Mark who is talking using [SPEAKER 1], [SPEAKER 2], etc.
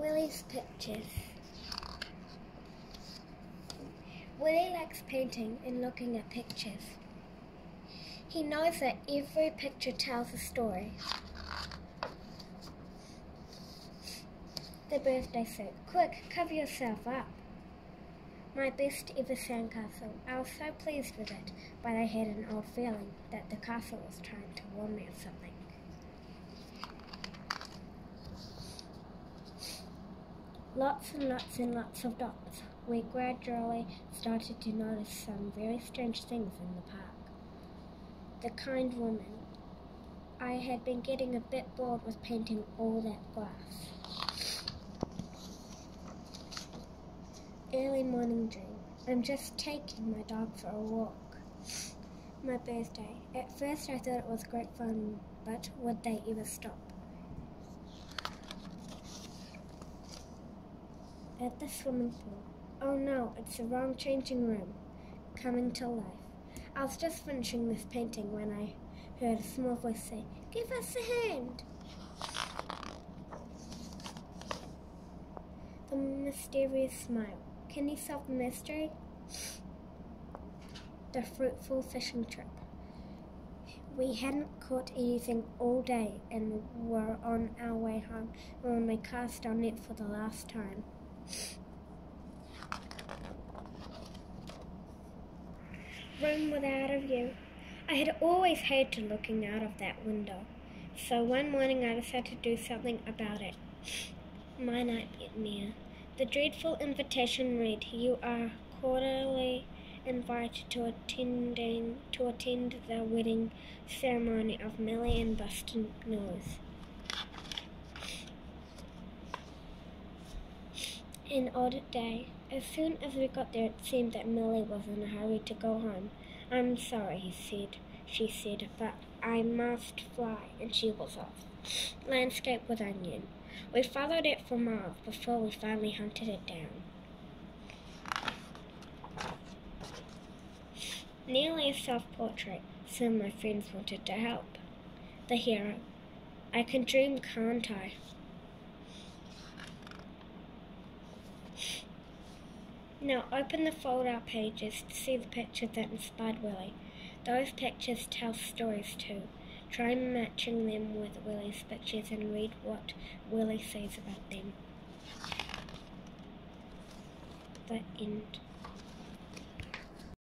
[SPEAKER 1] Willy's pictures. Willy likes painting and looking at pictures. He knows that every picture tells a story. The birthday suit. Quick, cover yourself up. My best ever sandcastle. I was so pleased with it, but I had an odd feeling that the castle was trying to warn me of something. Lots and lots and lots of dots. We gradually started to notice some very strange things in the park. The kind woman. I had been getting a bit bored with painting all that grass. Early morning dream. I'm just taking my dog for a walk. My birthday. At first I thought it was great fun, but would they ever stop? At the swimming pool. Oh no, it's the wrong changing room. Coming to life. I was just finishing this painting when I heard a small voice say, Give us a hand. The mysterious smile. Can you solve the mystery? The fruitful fishing trip. We hadn't caught anything all day and were on our way home when we cast our net for the last time. Room without a view. I had always hated looking out of that window, so one morning I decided to do something about it. My nightmare. The dreadful invitation read, "You are cordially invited to attending to attend the wedding ceremony of Millie and Buster Nose." An odd day. As soon as we got there, it seemed that Millie was in a hurry to go home. I'm sorry, he said. She said, but I must fly, and she was off. Landscape with onion. We followed it for miles before we finally hunted it down. Nearly a self-portrait. Of my friends wanted to help. The hero. I can dream, can't I? Now open the fold-out pages to see the pictures that inspired Willy. Those pictures tell stories too. Try matching them with Willy's pictures and read what Willy says about them. The end.